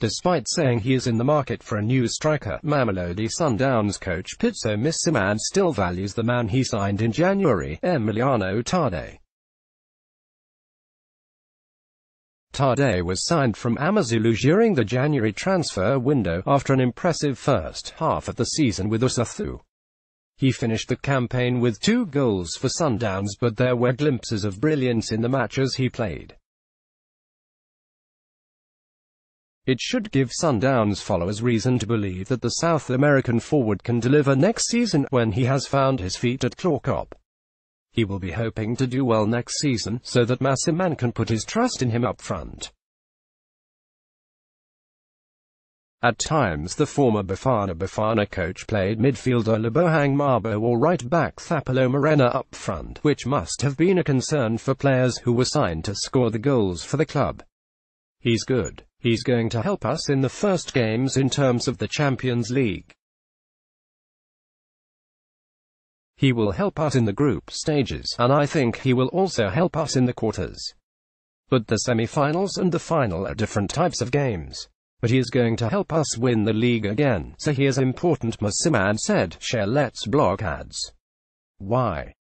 Despite saying he is in the market for a new striker, Mamelodi Sundowns coach Pitso Mosimane still values the man he signed in January, Emiliano Tade. Tade was signed from Amazulu during the January transfer window, after an impressive first half of the season with Usuthu. He finished the campaign with two goals for Sundowns but there were glimpses of brilliance in the matches he played. It should give Sundowns followers reason to believe that the South American forward can deliver next season when he has found his feet at Klaw He will be hoping to do well next season, so that Mosimane can put his trust in him up front. At times the former Bafana Bafana coach played midfielder Lebohang Maboe or right-back Thapelo Morena up front, which must have been a concern for players who were signed to score the goals for the club. He's good. He's going to help us in the first games in terms of the Champions League. He will help us in the group stages, and I think he will also help us in the quarters. But the semi-finals and the final are different types of games. But he is going to help us win the league again, so he is important Mosimane said, share let's block ads. Why?